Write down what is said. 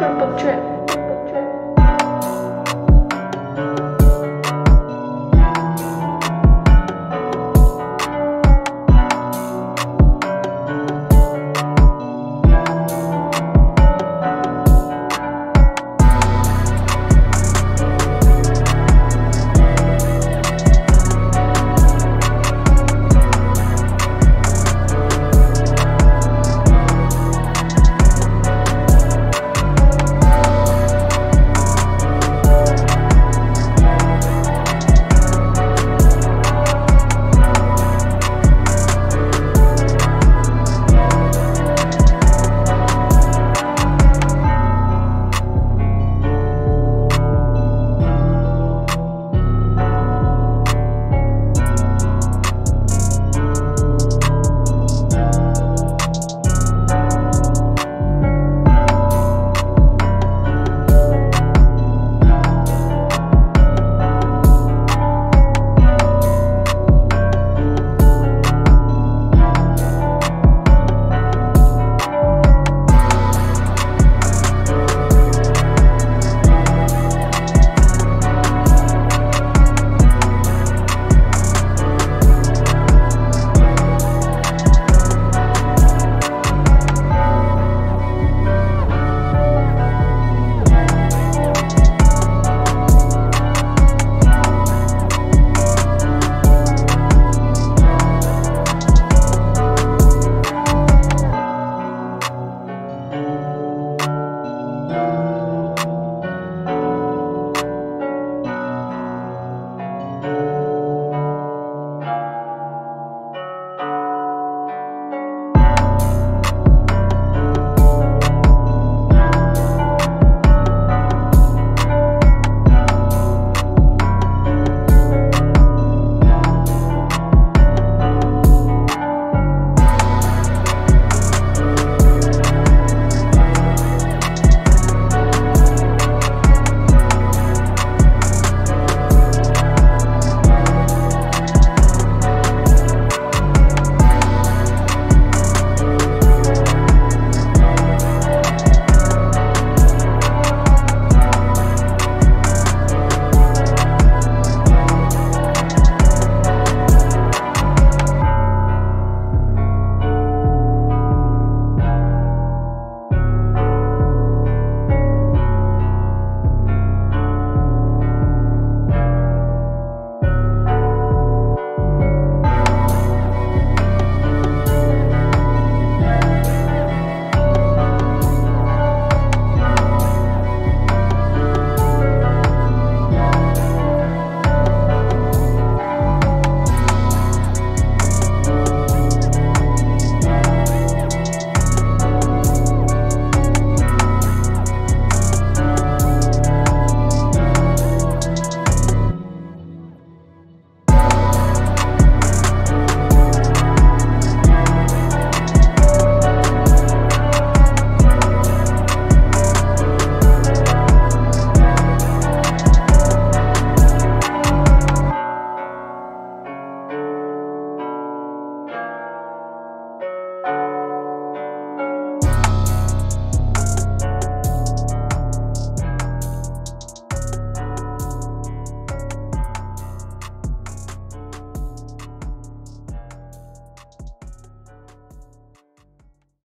Book trip.